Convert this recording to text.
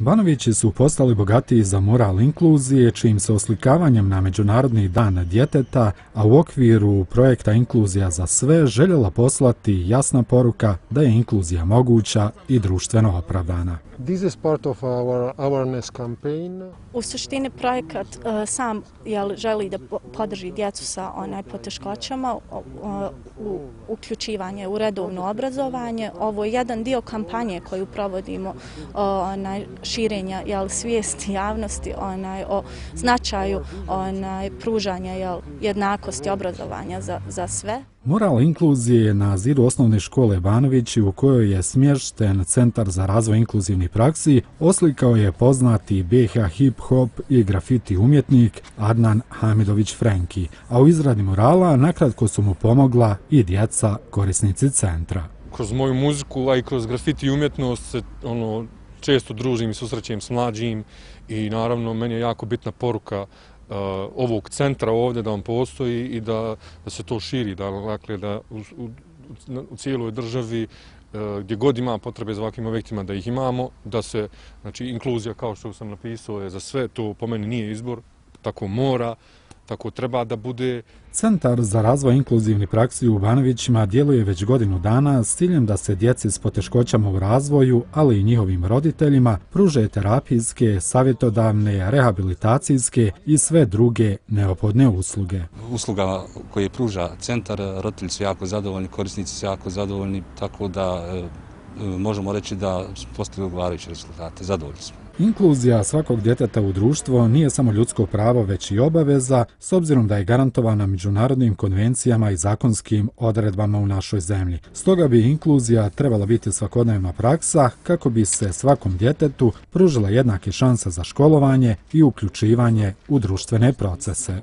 Banovići su postali bogatiji za moral inkluzije, čijim se oslikavanjem na Međunarodni dan djeteta, a u okviru projekta Inkluzija za sve željela poslati jasna poruka da je inkluzija moguća i društveno opravdana. This is part of our awareness campaign. U suštini projekat uh, sam jel, želi da podrži djecu sa onaj poteškoćama uh, u uključivanje u redovno obrazovanje. Ovo je jedan dio kampanje koju provodimo uh, onaj, širenja jel, svijesti javnosti onaj, o značaju onaj, pružanja jel, jednakosti obrazovanja za, za sve. Moral inkluzije je na zidu osnovne škole Banovići u kojoj je smješten Centar za razvoj inkluzivnih praksi, oslikao je poznati BH hip-hop i grafiti umjetnik Adnan Hamidović Frenki, a u izradi murala nakratko su mu pomogla i djeca korisnici centra. Kroz moju muziku, a i kroz grafiti i umjetnost se ono, često družim i susrećem s mlađim i naravno meni je jako bitna poruka uh, ovog centra ovdje da on postoji i da, da se to širi, da, dakle, da u, u, u cijeloj državi uh, gdje god ima potrebe za ovakvim objektima da ih imamo, da se, znači, inkluzija kao što sam napisao je za sve, to po meni nije izbor, tako mora, tako treba da bude. Centar za razvoj inkluzivni praksi u Banovićima djeluje već godinu dana s ciljem da se djeci s poteškoćama u razvoju, ali i njihovim roditeljima, pruže terapijske, savjetodavne, rehabilitacijske i sve druge neophodne usluge. Usluga koje pruža centar, roditelji su jako zadovoljni, korisnici su jako zadovoljni, tako da e, možemo reći da smo postali odgovarajuće rezultate. Zadovoljni smo. Inkluzija svakog djeteta u društvo nije samo ljudsko pravo, već i obaveza, s obzirom da je garantovana međunarodnim konvencijama i zakonskim odredbama u našoj zemlji. Stoga bi inkluzija trebala biti svakodnevna praksa kako bi se svakom djetetu pružila jednake šanse za školovanje i uključivanje u društvene procese.